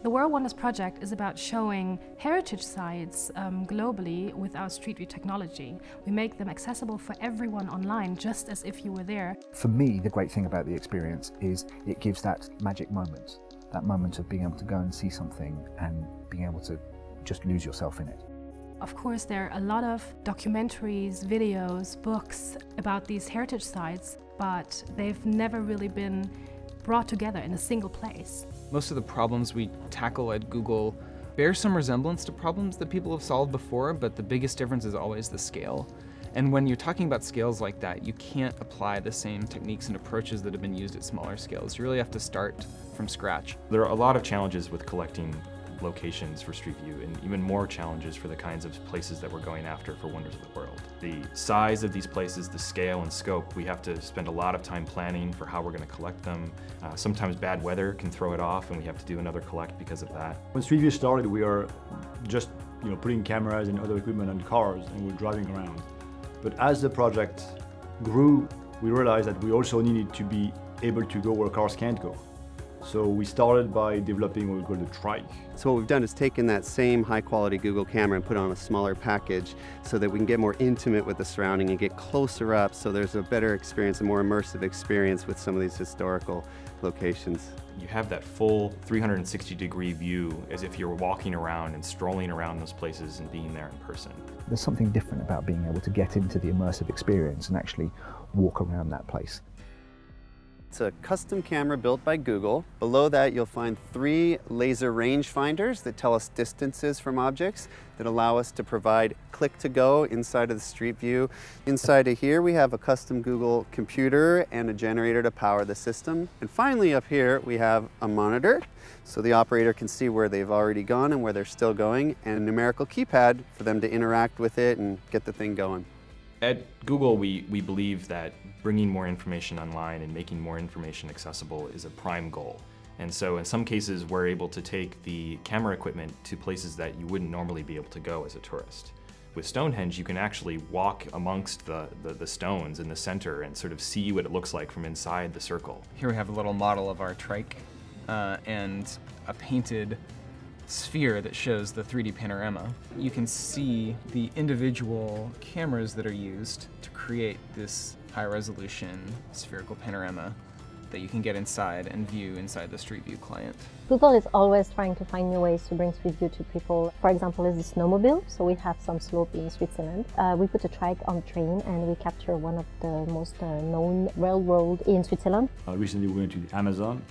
The World Wonders project is about showing heritage sites um, globally with our Street View technology. We make them accessible for everyone online, just as if you were there. For me, the great thing about the experience is it gives that magic moment, that moment of being able to go and see something and being able to just lose yourself in it. Of course, there are a lot of documentaries, videos, books about these heritage sites, but they've never really been brought together in a single place. Most of the problems we tackle at Google bear some resemblance to problems that people have solved before, but the biggest difference is always the scale. And when you're talking about scales like that, you can't apply the same techniques and approaches that have been used at smaller scales. You really have to start from scratch. There are a lot of challenges with collecting locations for Street View and even more challenges for the kinds of places that we're going after for Wonders of the World. The size of these places, the scale and scope, we have to spend a lot of time planning for how we're going to collect them. Uh, sometimes bad weather can throw it off and we have to do another collect because of that. When Street View started, we are just you know, putting cameras and other equipment on cars and we're driving around. But as the project grew, we realized that we also needed to be able to go where cars can't go. So we started by developing what we call the trike. So what we've done is taken that same high quality Google camera and put on a smaller package so that we can get more intimate with the surrounding and get closer up so there's a better experience, a more immersive experience with some of these historical locations. You have that full 360 degree view as if you're walking around and strolling around those places and being there in person. There's something different about being able to get into the immersive experience and actually walk around that place. It's a custom camera built by Google. Below that you'll find three laser rangefinders that tell us distances from objects that allow us to provide click to go inside of the Street View. Inside of here we have a custom Google computer and a generator to power the system. And finally up here we have a monitor so the operator can see where they've already gone and where they're still going and a numerical keypad for them to interact with it and get the thing going. At Google, we, we believe that bringing more information online and making more information accessible is a prime goal. And so in some cases, we're able to take the camera equipment to places that you wouldn't normally be able to go as a tourist. With Stonehenge, you can actually walk amongst the, the, the, stones in the center and sort of see what it looks like from inside the circle. Here we have a little model of our trike uh, and a painted sphere that shows the 3D panorama. You can see the individual cameras that are used to create this high resolution spherical panorama that you can get inside and view inside the Street View client. Google is always trying to find new ways to bring Street View to people. For example, is the snowmobile. So we have some slope in Switzerland. Uh, we put a trike on train and we capture one of the most uh, known railroad in Switzerland. Uh, recently we went to the Amazon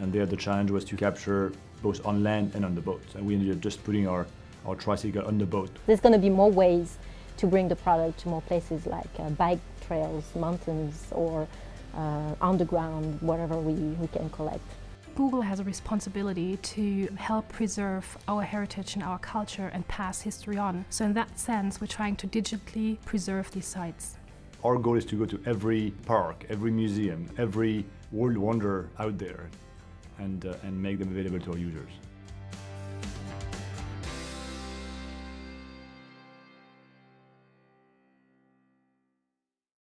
and there the challenge was to capture both on land and on the boat. And we ended up just putting our, our tricycle on the boat. There's going to be more ways to bring the product to more places like uh, bike trails, mountains, or uh, underground, whatever we, we can collect. Google has a responsibility to help preserve our heritage and our culture and pass history on. So in that sense, we're trying to digitally preserve these sites. Our goal is to go to every park, every museum, every world wonder out there and, uh, and make them available to our users.